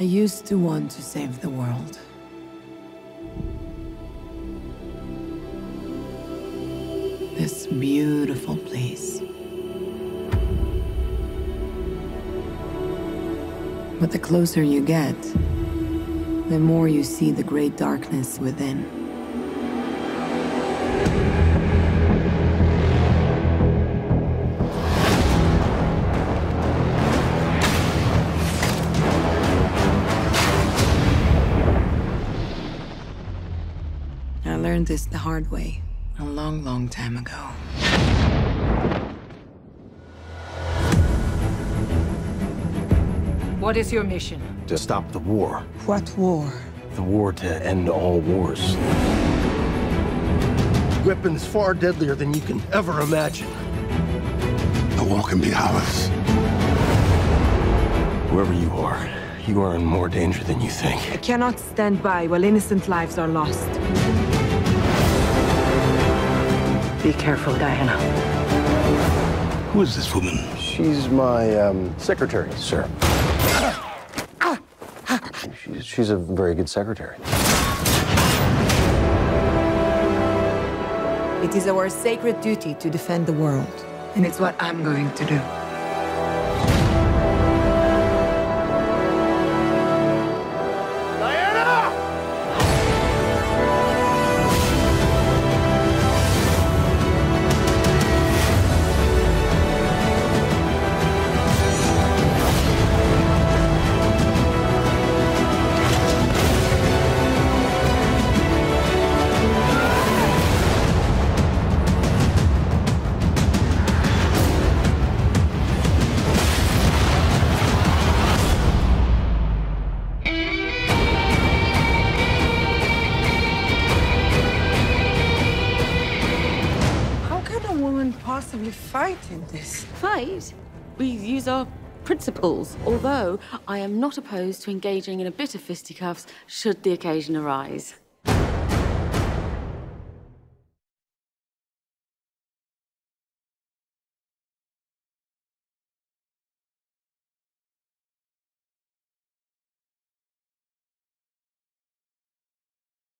I used to want to save the world. This beautiful place. But the closer you get, the more you see the great darkness within. Learned this the hard way, a long, long time ago. What is your mission? To stop the war. What war? The war to end all wars. Weapons far deadlier than you can ever imagine. The war can be ours. Whoever you are, you are in more danger than you think. I cannot stand by while innocent lives are lost. Be careful, Diana. Who is this woman? She's my um, secretary, sir. She's, she's a very good secretary. It is our sacred duty to defend the world. And it's what I'm going to do. Possibly fight in this? Fight? We use our principles, although I am not opposed to engaging in a bit of fisticuffs should the occasion arise.